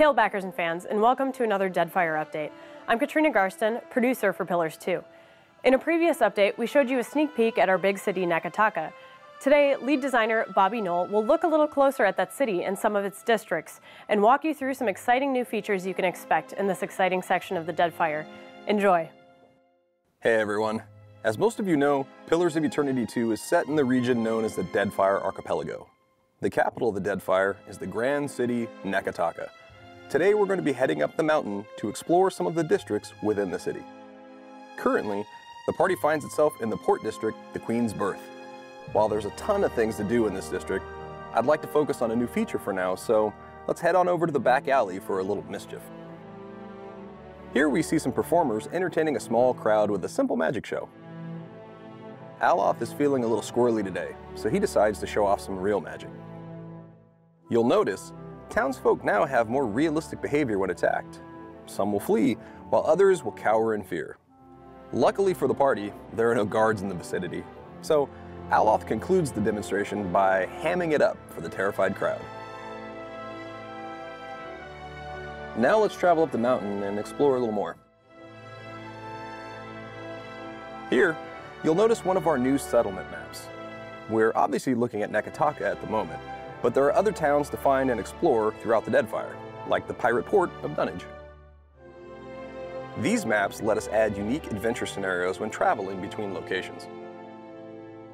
Hail backers and fans, and welcome to another Deadfire update. I'm Katrina Garston, producer for Pillars 2. In a previous update, we showed you a sneak peek at our big city, Neketaka. Today, lead designer Bobby Null will look a little closer at that city and some of its districts and walk you through some exciting new features you can expect in this exciting section of the Deadfire. Enjoy. Hey everyone. As most of you know, Pillars of Eternity 2 is set in the region known as the Deadfire Archipelago. The capital of the Deadfire is the grand city Neketaka. Today we're going to be heading up the mountain to explore some of the districts within the city. Currently, the party finds itself in the port district, the Queen's Berth. While there's a ton of things to do in this district, I'd like to focus on a new feature for now, so let's head on over to the back alley for a little mischief. Here we see some performers entertaining a small crowd with a simple magic show. Aloth is feeling a little squirrely today, so he decides to show off some real magic. You'll notice, townsfolk now have more realistic behavior when attacked. Some will flee, while others will cower in fear. Luckily for the party, there are no guards in the vicinity, so Aloth concludes the demonstration by hamming it up for the terrified crowd. Now let's travel up the mountain and explore a little more. Here, you'll notice one of our new settlement maps. We're obviously looking at Neketaka at the moment, but there are other towns to find and explore throughout the Deadfire, like the pirate port of Dunnage. These maps let us add unique adventure scenarios when traveling between locations.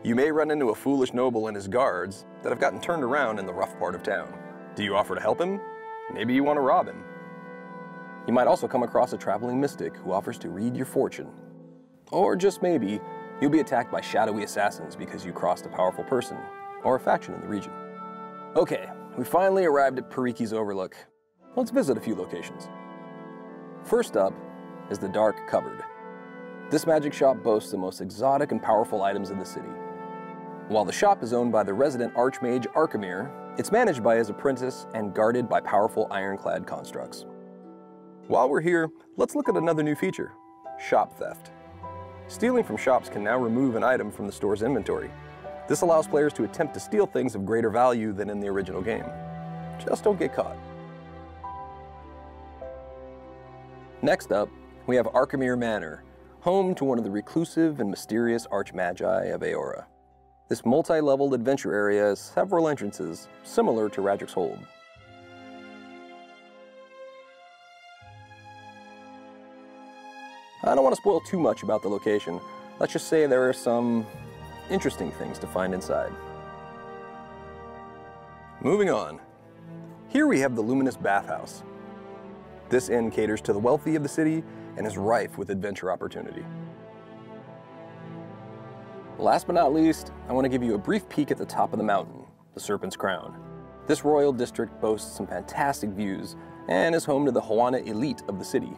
You may run into a foolish noble and his guards that have gotten turned around in the rough part of town. Do you offer to help him? Maybe you want to rob him. You might also come across a traveling mystic who offers to read your fortune. Or just maybe, you'll be attacked by shadowy assassins because you crossed a powerful person or a faction in the region. Okay, we finally arrived at Periki's Overlook. Let's visit a few locations. First up is the Dark Cupboard. This magic shop boasts the most exotic and powerful items in the city. While the shop is owned by the resident Archmage Arkemir, it's managed by his apprentice and guarded by powerful ironclad constructs. While we're here, let's look at another new feature, shop theft. Stealing from shops can now remove an item from the store's inventory. This allows players to attempt to steal things of greater value than in the original game. Just don't get caught. Next up, we have Arkemir Manor, home to one of the reclusive and mysterious Archmagi of Eora. This multi-leveled adventure area has several entrances, similar to Raedric's Hold. I don't want to spoil too much about the location. Let's just say there are some interesting things to find inside. Moving on. Here we have the Luminous Bathhouse. This inn caters to the wealthy of the city and is rife with adventure opportunity. Last but not least, I want to give you a brief peek at the top of the mountain, the Serpent's Crown. This royal district boasts some fantastic views and is home to the Huana elite of the city.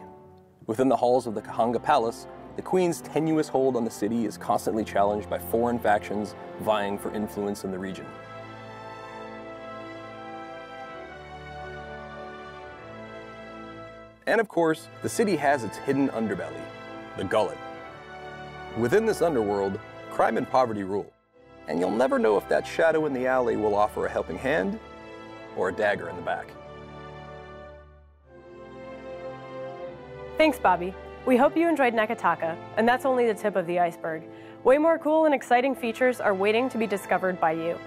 Within the halls of the Kahanga Palace, the Queen's tenuous hold on the city is constantly challenged by foreign factions vying for influence in the region. And of course, the city has its hidden underbelly, the Gullet. Within this underworld, crime and poverty rule. And you'll never know if that shadow in the alley will offer a helping hand or a dagger in the back. Thanks, Bobby. We hope you enjoyed Neketaka, and that's only the tip of the iceberg. Way more cool and exciting features are waiting to be discovered by you.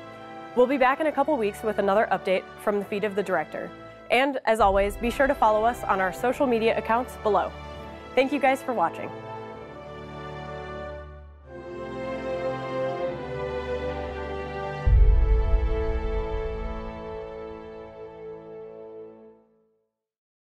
We'll be back in a couple weeks with another update from the feed of the director. And as always, be sure to follow us on our social media accounts below. Thank you guys for watching.